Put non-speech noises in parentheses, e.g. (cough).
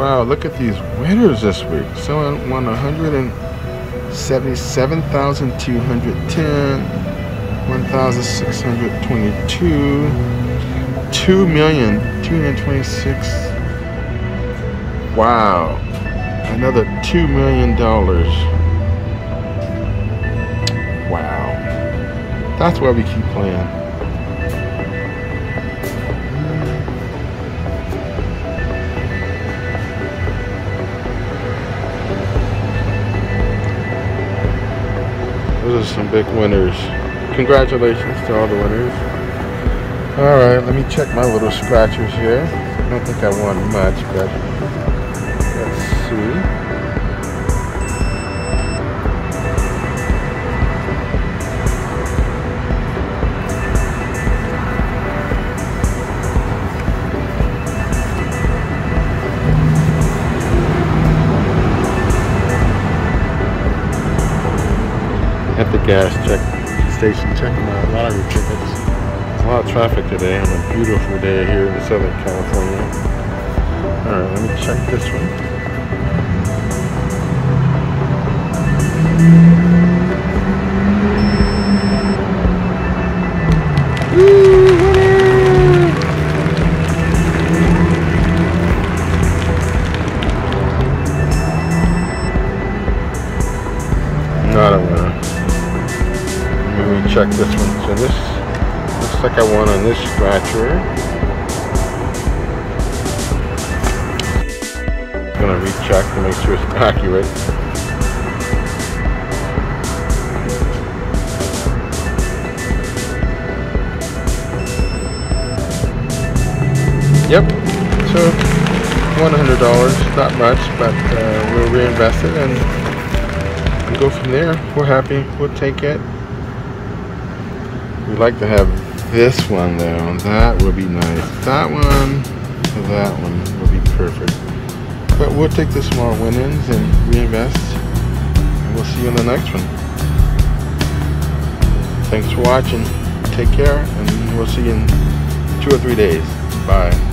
Wow, look at these winners this week. Someone won 177,210, 1,622, 2 million, 226. Wow. Another $2 million. Wow. That's why we keep playing. Those are some big winners. Congratulations to all the winners. Alright, let me check my little scratchers here. I don't think I won much, but let's see. At the gas check station checking my lottery tickets. There's a lot of traffic today on a beautiful day here in Southern California. Alright, let me check this one. Check this one. So this looks like I won on this scratcher. I'm gonna recheck to make sure it's (laughs) accurate. Yep. So $100, not much, but uh, we'll reinvest it and go from there. We're happy. We'll take it. We'd like to have this one though. That would be nice. That one, that one would be perfect. But we'll take the small winnings and reinvest. And we'll see you in the next one. Thanks for watching. Take care, and we'll see you in two or three days. Bye.